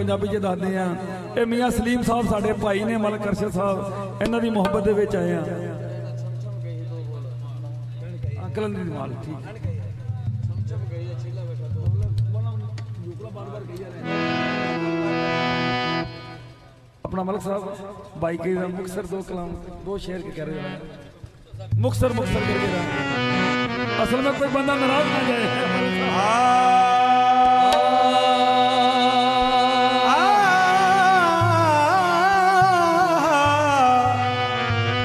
ਪੰਜਾਬੀ ਚ ਦੱਸਦੇ ਆ، ਇਹ ਮੀਆਂ ਸਲੀਮ ਸਾਹਿਬ ਸਾਡੇ ਭਾਈ ਨੇ ਮਲਕ ਅਰਸ਼ਦ ਸਾਹਿਬ، ਇਹਨਾਂ ਦੀ ਮੁਹੱਬਤ ਦੇ ਵਿੱਚ ਆਏ ਆ। ਅਕਲਨ ਦੀ ਮਾਲ ਠੀਕ। اپنا ملک صاحب بھائی کے مکسر دو کلام دو شعر کے کہہ رہے ہیں مکسر مکسر کر کے اصل میں کوئی بندہ ناراض نہ جائے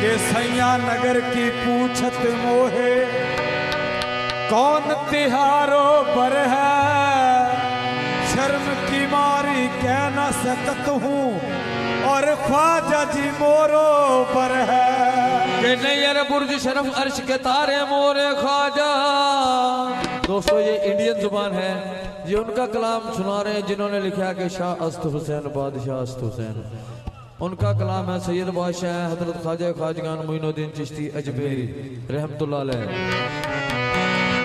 یہ سیاں نگر کی پوچھت موہے۔ کون تہارو پر ہے؟ شرم کی ماری کہہ سکت ہوں۔ اور خواجہ جی مورو پر ہے۔ کہ نہیں برج شرف عرش کے تارے مورے خواجہ۔ دوستو، یہ انڈین زبان ہے۔ یہ ان کا کلام سنا رہے ہیں جنہوں نے لکھا کہ شاہ است حسین بادشاہ است حسین ان کا کلام ہے سید بادشاہ حضرت خواجہ خواجگان معین الدین چشتی اجبیری رحمت اللہ علیہ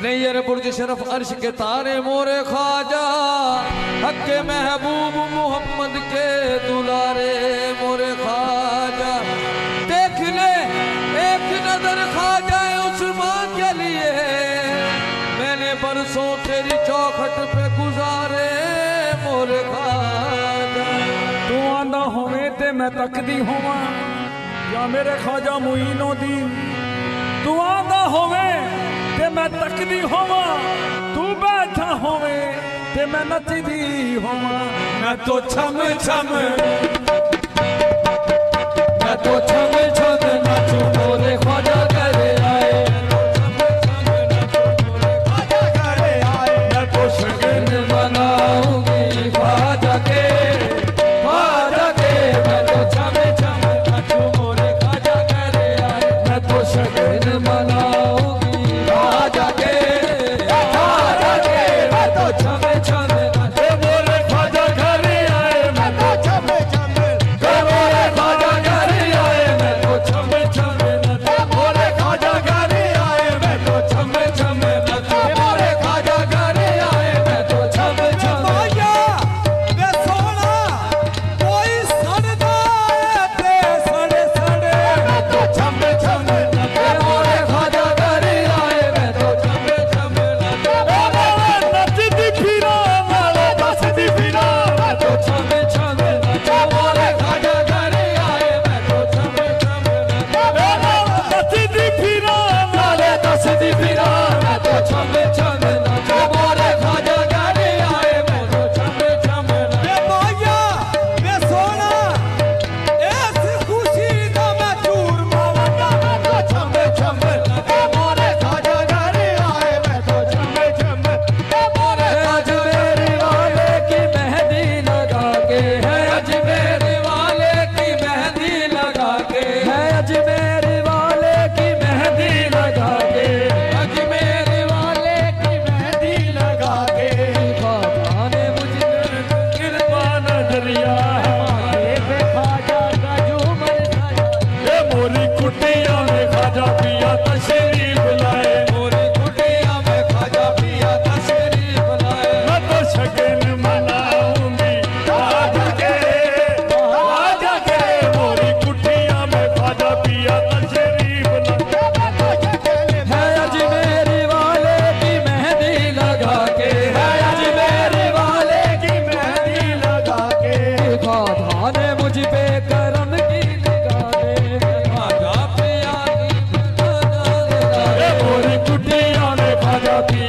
نیر برج شرف عرش کے تارے مورے خواجہ، حق محبوب محمد کے دلارے مورے جڑے میں تکدی ہوواں، یا میرے خواجہ معینوں دی دعا دا ہووے تے میں تکدی ہوواں، تو بیٹھا ہووے تے میں نچدی ہوواں۔ میں تو چھم چھم، میں تو چھم چھم نچوں مورے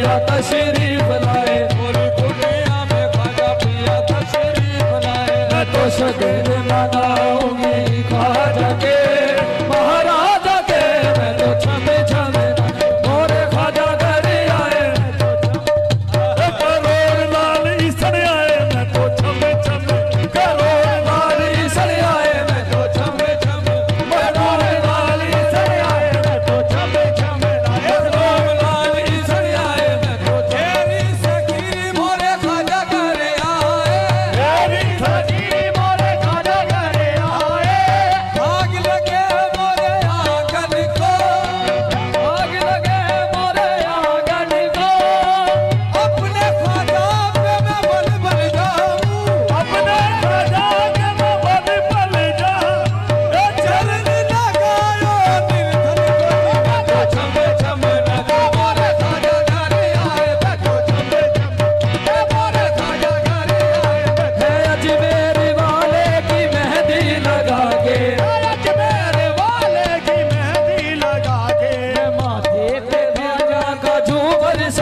پیا لائے۔ اور کنیا میں لائے۔ میں تو شگن مناؤں